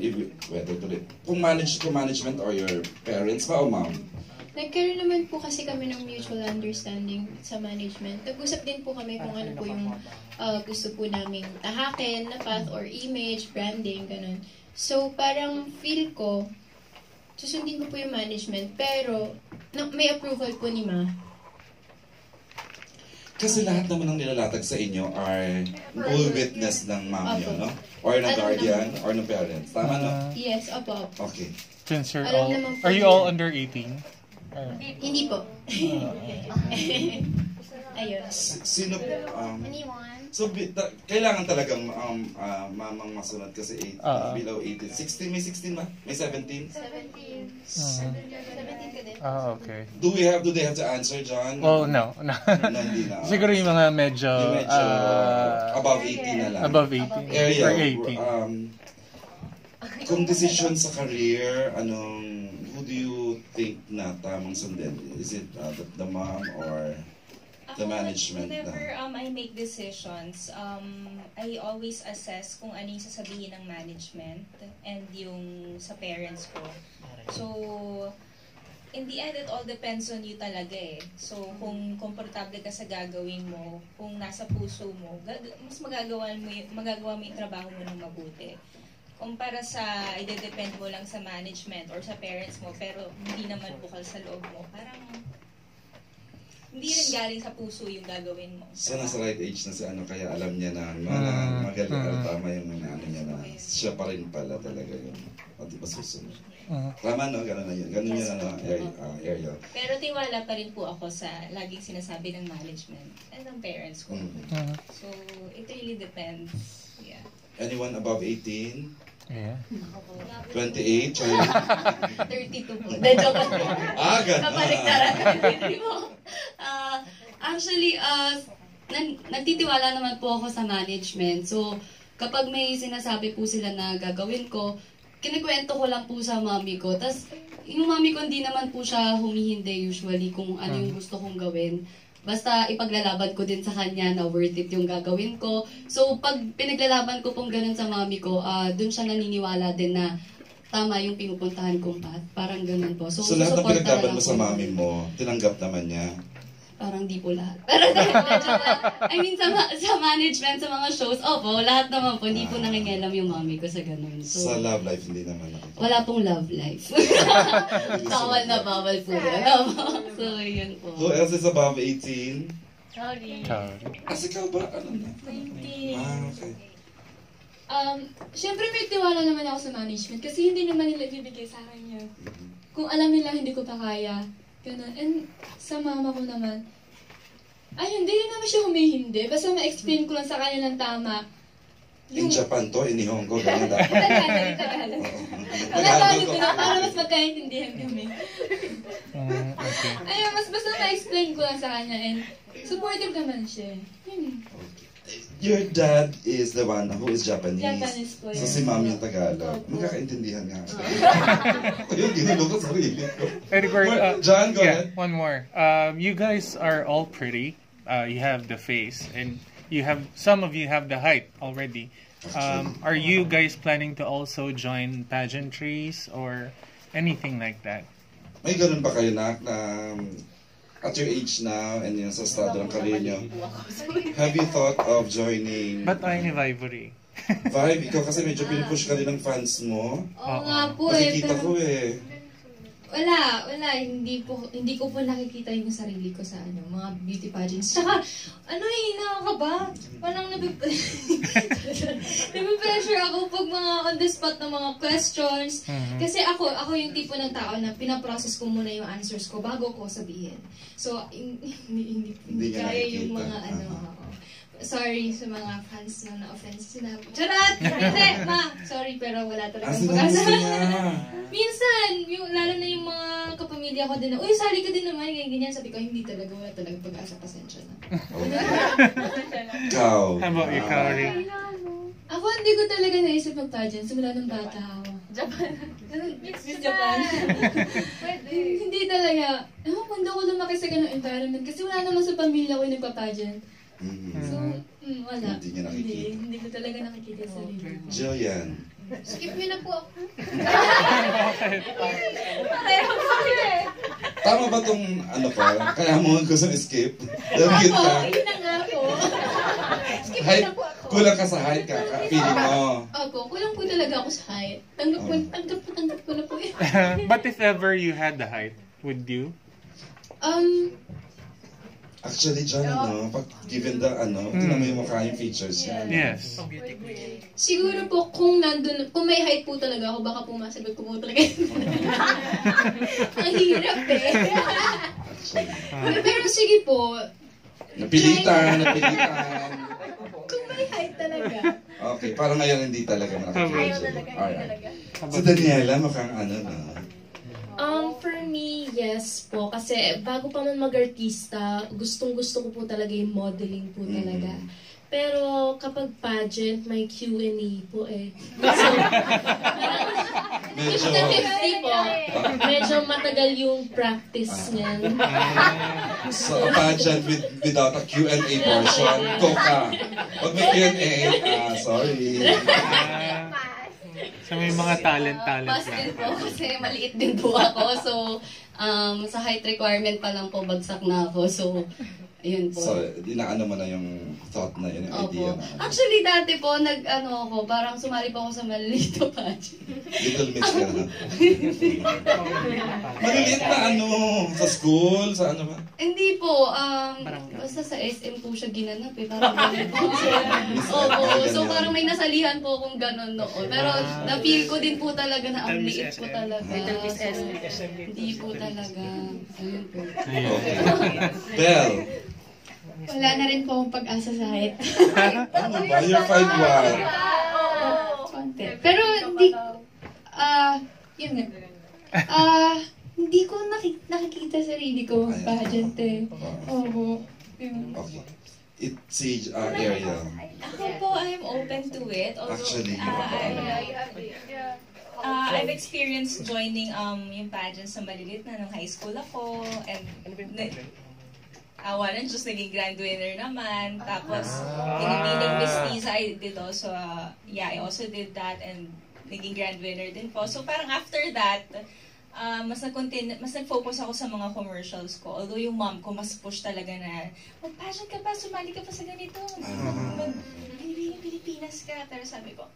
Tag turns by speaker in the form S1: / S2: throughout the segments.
S1: If, whether to kung manage kung management or your parents ba o mom?
S2: Nagkaroon naman po kasi kami ng mutual understanding sa management. Nag-usap din po kami kung ano po yung uh, gusto po naming tahakin na path or image, branding, ganun. So, parang feel ko, susundin ko po yung management, pero na, may approval po ni Ma.
S1: Kasi lahat naman ng nilalatag sa inyo are full witness ng mom niyo, no? Or ng guardian, or ng parents. Tama, no?
S3: Uh,
S2: Yes, opo, opo.
S1: Okay.
S3: since you're all, are you all under 18? Or-
S2: Hindi po. Ayun.
S1: S- Sino, um,
S4: Anyone?
S1: So, ta- kailangan talagang um, ah, mamang masunod kasi 8,
S3: Ah.
S1: below 18. 16, may 16 ba? May 17?
S4: 17.
S3: Uh,
S4: 17 ka din.
S3: ah, okay.
S1: Do we have, do they have to answer, John?
S3: Well, no. no.
S1: No, hindi na.
S3: Siguro yung mga medyo,
S1: Yung medyo
S3: ah,
S1: above 18 na lang.
S3: above 18.
S1: area,
S3: Or 18.
S1: um, kung decision sa career, anong, who do you think na tamang sundin? Is it uh, the, the mom or the management
S5: Whenever um, I make decisions, um, I always assess kung ano yung sasabihin ng management and yung sa parents ko. So, in the end, it all depends on you talaga eh. So, kung komportable ka sa gagawin mo, kung nasa puso mo, mas magagawa mo, magagawa mo yung trabaho mo ng mabuti. Kumpara sa ide-depend mo lang sa management or sa parents mo, pero hindi naman bukal sa loob mo, parang hindi rin galing sa puso yung gagawin mo.
S1: So, nasa right age na si ano, kaya alam niya na, na,
S3: Mm.
S1: magaling,
S3: Mm.
S1: tama yung mga ano niya na, siya pa rin pala talaga yung, o di ba susunod?
S3: Uh,
S1: Tama no, gano'n na yun. Gano'n yun, ano, Ariel. Uh, Ariel.
S5: Pero tiwala pa rin po ako sa laging sinasabi ng management and ng parents ko.
S1: Mm.
S3: uh,
S5: So, it really depends. Yeah.
S1: Anyone above 18?
S3: yeah.
S1: 28? Charlie?
S6: 32 po. De, joke lang.
S1: ah, gano'n.
S6: Kapaligtaran. Actually, uh, nan- nagtitiwala naman po ako sa management. So, kapag may sinasabi po sila na gagawin ko, kinikwento ko lang po sa mami ko. Tapos, yung mami ko hindi naman po siya humihindi usually kung ano yung gusto kong gawin. Basta ipaglalaban ko din sa kanya na worth it yung gagawin ko. So, pag pinaglalaban ko pong ganun sa mami ko, ah dun siya naniniwala din na tama yung pinupuntahan kong path. Parang ganun po. So,
S1: So, lahat ng pinaglaban mo sa mami mo, tinanggap naman niya.
S6: Parang di po lahat. Pero medyo. I mean, sa, ma- sa management, sa mga shows, opo, lahat naman po. Hindi po nangingialam yung mami ko sa ganun. So,
S1: Sa love life, hindi naman nakikita.
S6: wala pong love life. bawal na bawal po yun. Opo. so, yun po.
S1: Who else is above 18?
S4: Sorry.
S3: Sorry.
S1: Ah, ikaw ba? Ano na?
S4: 19.
S1: Ah, okay.
S7: Um, Siyempre may tiwala naman ako sa management kasi hindi naman nila ibibigay sa akin yun. Kung alam nila hindi ko pa kaya, ganun. And sa mama ko naman, ay hindi rin naman siya humihindi. Basta ma-explain ko lang sa kanya ng tama.
S1: In Japan to, in Hong Kong, ganyan dapat.
S7: Tagalog, Tagalog. Tagalog ko na para mas magkaintindihan kami.
S3: Mm, okay.
S7: Ayun, mas basta ma-explain ko lang sa kanya and supportive naman siya. Yun.
S1: Your dad is the one who is Japanese.
S7: Japanese po
S1: So si mom yung Tagalog.
S7: Opo.
S1: Magkakaintindihan nga. Ayun, ginulo ko sarili ko.
S3: Edward, uh,
S1: John, go
S3: yeah,
S1: ahead.
S3: one more. Um, you guys are all pretty. Uh, you have the face, and you have some of you have the height already. Um, are you guys planning to also join pageantries or anything like that?
S1: May ganun ba kayo na, na um, at your age now and yung sa estado ng career nyo, have you thought of joining
S3: But I ni Vivory.
S1: Vibe? Ikaw kasi medyo pinupush ka rin ng fans mo.
S7: Oo nga po eh.
S1: Nakikita ko eh.
S7: Wala, wala. Hindi po, hindi ko po nakikita yung sarili ko sa ano, mga beauty pageants. Tsaka, ano eh, nakakaba. Parang nabi- nabipressure ako pag mga on the spot na mga questions.
S3: Mhm.
S7: Kasi ako, ako yung tipo ng tao na pinaprocess ko muna yung answers ko bago ko sabihin. So, hindi, hindi, hindi,
S1: Hindi
S7: kaya yung mga ano,
S1: Aha.
S7: Sorry sa mga fans na na-offense sinabi. Charot! Hindi, ma! Sorry, pero wala talagang
S1: sino
S7: pag-asa. Minsan, yung, lalo na yung mga kapamilya ko din na, uy, sali ka din naman, ganyan, ganyan. Sabi ko, hindi talaga, wala talaga pag-asa, pasensya na.
S1: Ikaw.
S3: How about you,
S1: Ah,
S3: Kaori?
S7: Ako, hindi ko talaga naisip mag-pageant. Simula nung bata ako.
S4: Japan.
S7: Miss Japan. hindi talaga. Ewan ko, hindi ako lumaki sa ganung environment. Kasi wala naman sa pamilya ko yung nagpa-pageant.
S1: Mhm.
S7: So, mm, wala.
S1: Hindi niya nakikita.
S7: Hindi, hindi ko talaga nakikita sa sarili ko.
S1: Jillian.
S2: Skip niyo na po ako.
S5: Pareho kami eh.
S1: Tama ba tong ano ko? Kaya mo gusto escape? Dahil cute ka.
S2: Yun na nga po. Skip niyo
S1: Height,
S2: na po ako.
S1: kulang ka sa height ka. ka feeling mo.
S2: Opo, kulang po talaga ako sa height. Tanggap po,
S1: Oh.
S2: tanggap po, tanggap ko na po yun.
S3: but if ever you had the height, would you?
S2: Um,
S1: Actually, John, ano, pag given the, ano, tingnan mo yung mukha yung features niya. ano.
S3: Yes.
S2: siguro po kung nandun, kung may height po talaga ako, baka po masagot ko po talaga yun. Ang hirap eh.
S1: Actually.
S2: Pero sige po,
S1: Napilitan, napilitan.
S2: kung may height talaga.
S1: Okay, parang ngayon hindi talaga
S4: Ayaw talaga,
S1: Alright.
S4: talaga.
S1: Si Daniela, mukhang ano na.
S8: Um, for me, yes po. Kasi bago pa man mag-artista, gustong gusto ko po talaga yung modeling po talaga. Pero kapag pageant, may Q&A po eh. So,
S1: Medyo,
S8: 50 po. Medyo matagal yung practice niyan.
S1: so, a pageant with, without a Q&A portion, go ka. Pag may Q&A, ah, sorry.
S3: So may mga talent-talent
S6: Pass
S3: na.
S6: din po kasi maliit din po ako. So, um, sa height requirement pa lang po bagsak na ako. So, ayun po.
S1: So, inaano mo na yung thought na yun, yung idea
S6: Opo.
S1: na.
S6: Actually, dati po, nag, ano ako, parang sumali pa ako sa maliliit na pageant.
S1: Little Miss ka na. Maliliit na ano, sa school, sa ano ba?
S6: Hindi po, um, basta sa SM po siya ginanap eh, parang ganun po siya. Opo, so parang may nasalihan po akong ganun noon. Pero na-feel ko din po talaga na ang liit po talaga. So, hindi po talaga. Ayun po.
S3: Ayun.
S1: Okay. Belle,
S2: Wala na rin po akong pag-asa sa height.
S1: ano ba? You're 5'1".
S2: Konti. Pero hindi, ah, yun nga. Ah, hindi ko naki- nakikita sarili ko pageant eh.
S1: Oh,
S2: Oo.
S1: Okay. It, si uh, area.
S5: Ako po, I'm open to it. Although,
S1: Actually,
S5: ah,
S1: uh,
S5: Ah, I've experienced joining um yung pageants sa malilit na nung high school ako and na, awanan just naging grand winner naman tapos pinipiling Miss Tiza I did also uh, yeah I also did that and naging grand winner din po so parang after that ah, mas nag-continue, mas nag-focus ako sa mga commercials ko. Although yung mom ko mas push talaga na, mag-pageant ka pa, sumali ka pa sa ganito.
S1: Ah.
S5: Mag, Pilipinas ka. Pero sabi ko,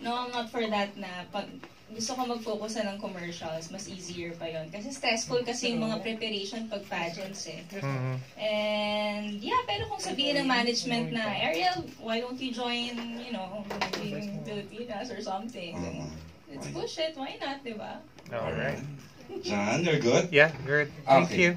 S5: no, I'm not for that na pag gusto ko mag-focus na ng commercials, mas easier pa yon Kasi stressful kasi yung mga preparation pag pageants eh.
S3: Mhm.
S5: And yeah, pero kung sabihin ng management na, Ariel, why don't you join, you know, Maging Pilipinas or something?
S1: Uh,
S5: Let's push it, why not, di ba?
S3: All right.
S1: John, you're good?
S3: Yeah, good. Thank
S1: Okay.
S3: you.